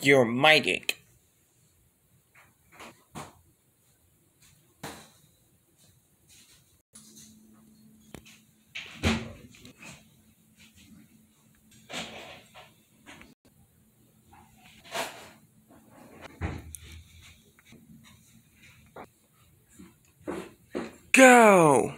You're mighty. Go!